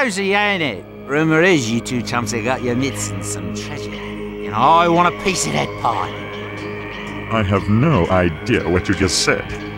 cozy, ain't it? Rumour is you two chumps have got your mitts in some treasure. And I want a piece of that pie. I have no idea what you just said.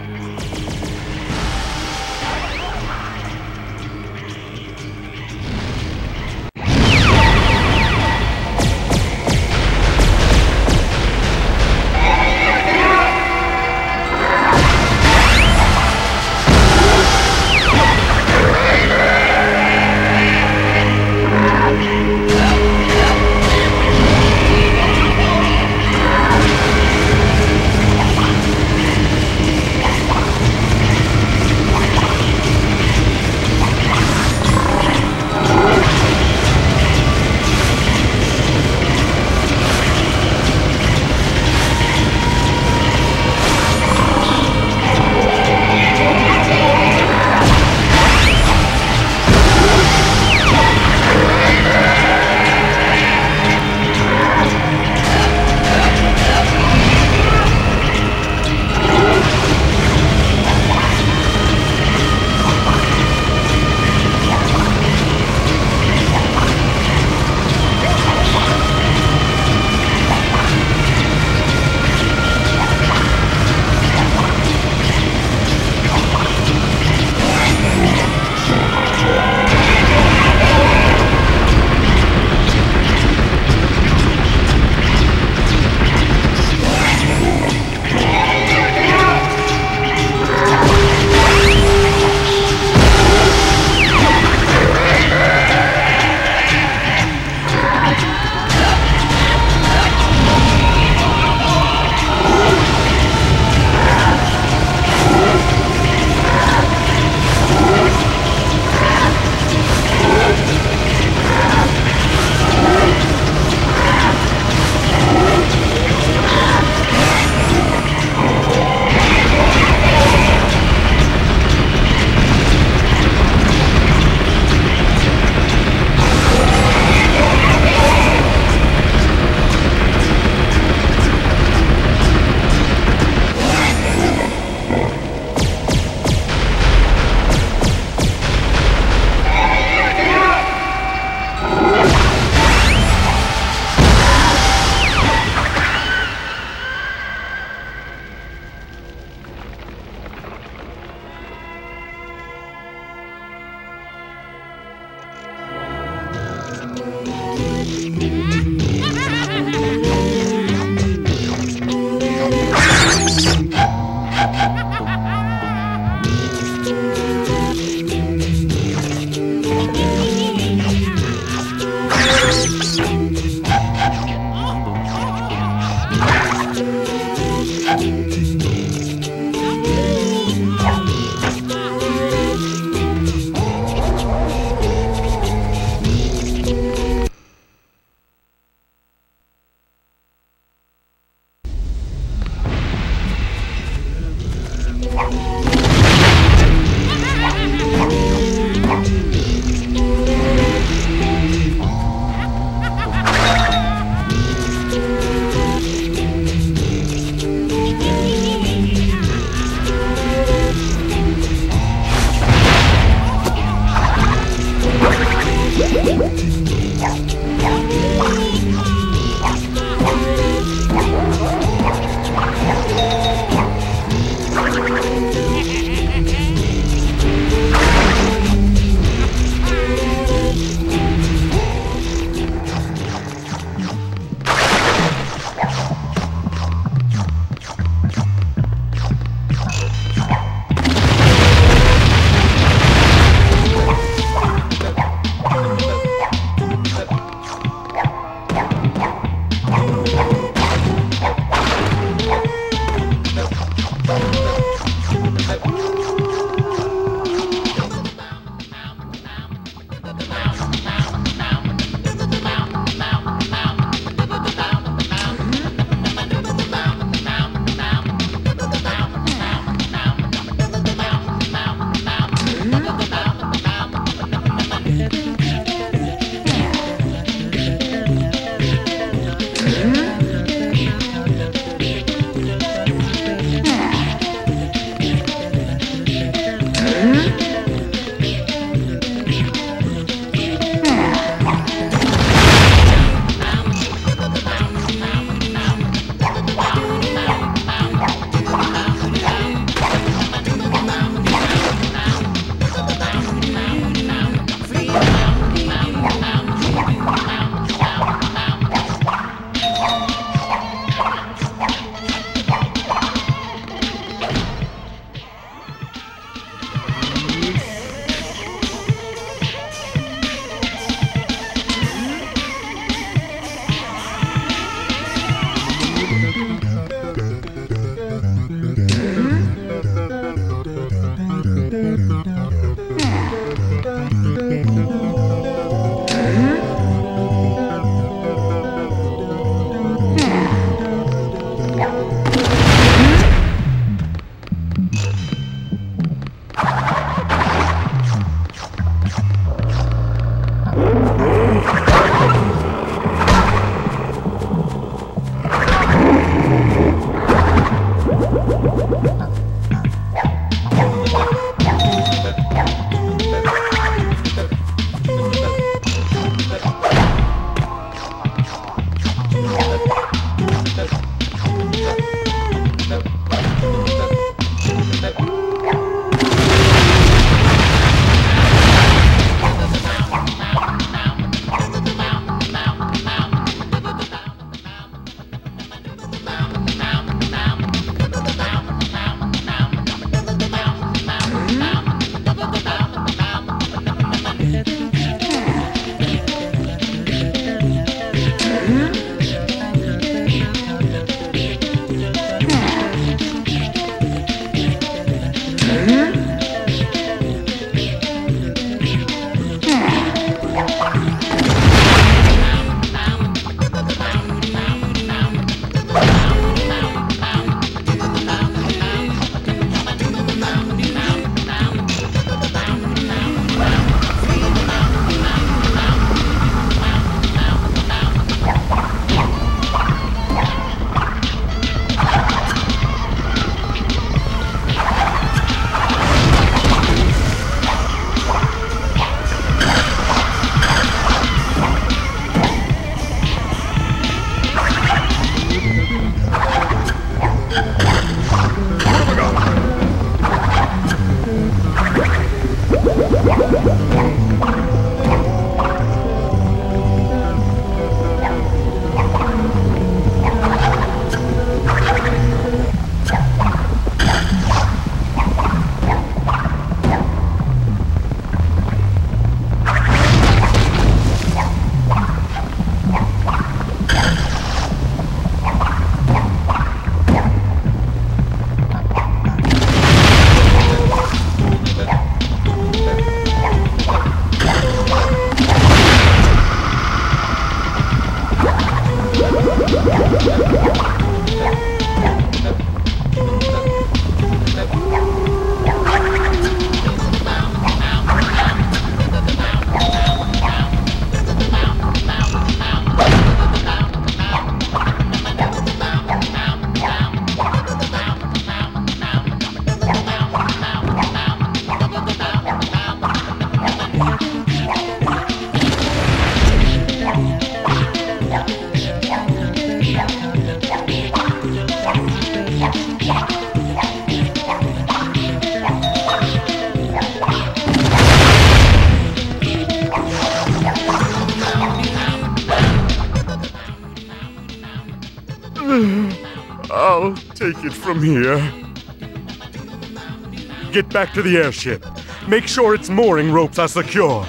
I'll take it from here. Get back to the airship. Make sure its mooring ropes are secure.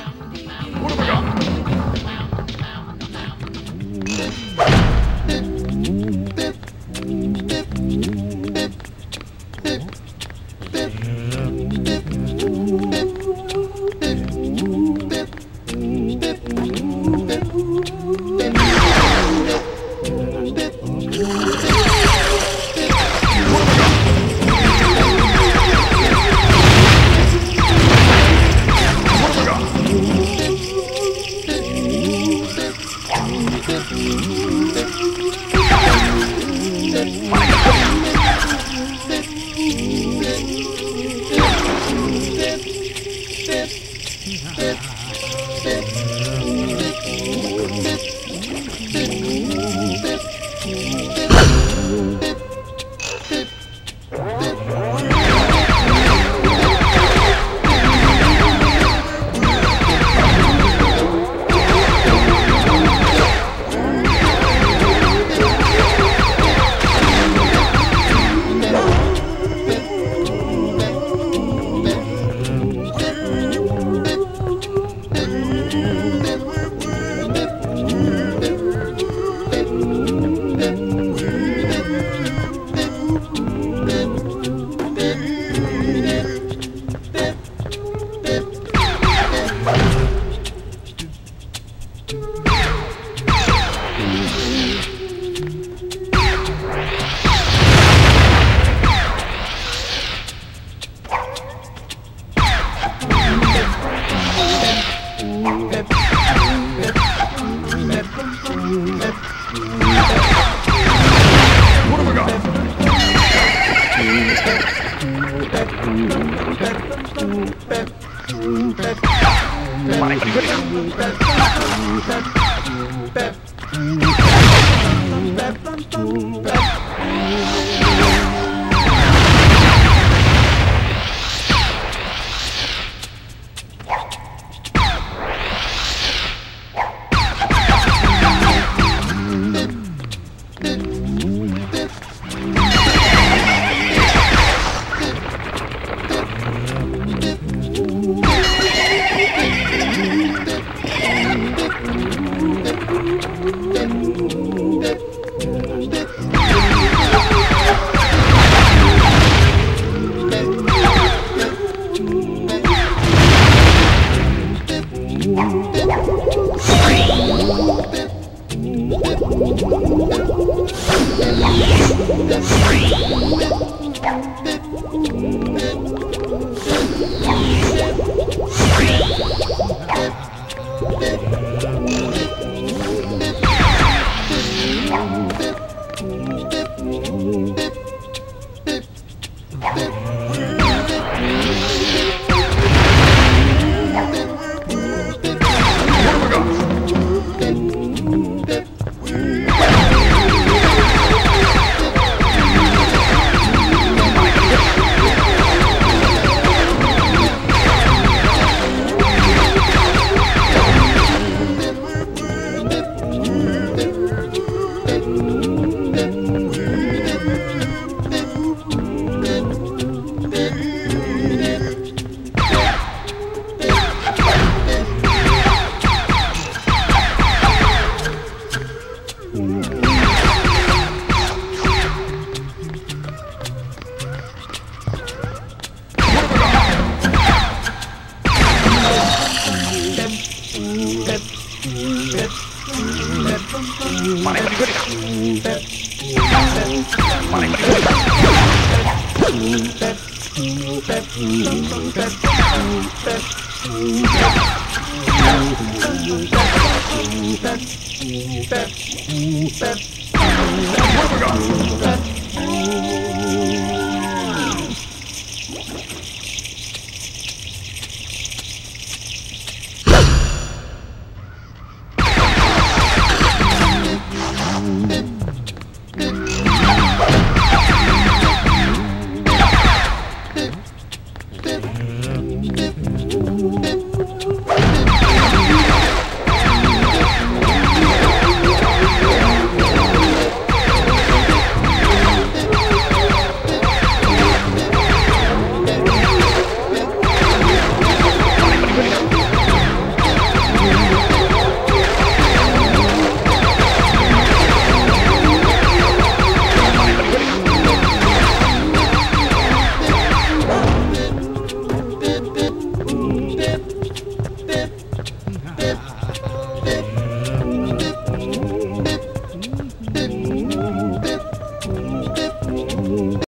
Mm. Tchau.